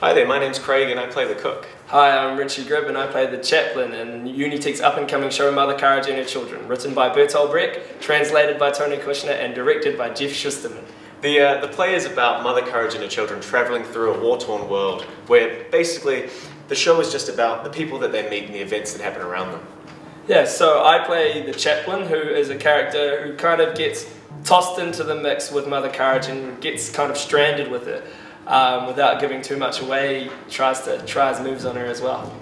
Hi there, my name's Craig and I play the cook. Hi, I'm Richie Gribb and I play the chaplain in Unitec's up and coming show Mother Courage and Her Children, written by Bertolt Brecht, translated by Tony Kushner, and directed by Jeff Szusterman. The, uh, the play is about Mother Courage and her children travelling through a war torn world where basically the show is just about the people that they meet and the events that happen around them. Yeah, so I play the chaplain, who is a character who kind of gets tossed into the mix with Mother Courage and gets kind of stranded with it um, without giving too much away, tries to tries moves on her as well.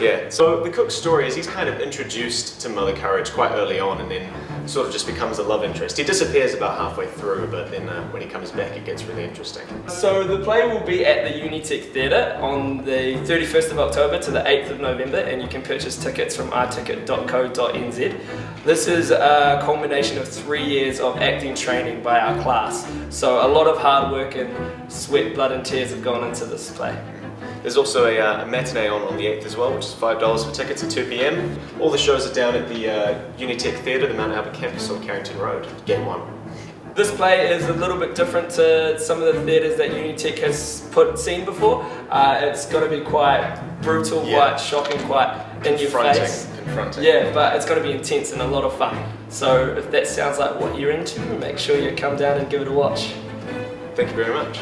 Yeah, so the cook's story is he's kind of introduced to Mother Courage quite early on and then sort of just becomes a love interest. He disappears about halfway through, but then uh, when he comes back it gets really interesting. So the play will be at the Unitec Theatre on the 31st of October to the 8th of November and you can purchase tickets from iticket.co.nz. This is a culmination of three years of acting training by our class. So a lot of hard work and sweat, blood and tears have gone into this play. There's also a, uh, a, matinee on on the 8th as well, which is $5 for tickets at 2pm. All the shows are down at the uh, Unitec Theatre, the Mount Albert campus on Carrington Road, Gate 1. This play is a little bit different to some of the theatres that Unitec has put seen before. Uh, it's going to be quite brutal, yeah. quite shocking, quite in your face. Confronting. Yeah, but it's going to be intense and a lot of fun. So if that sounds like what you're into, make sure you come down and give it a watch. Thank you very much.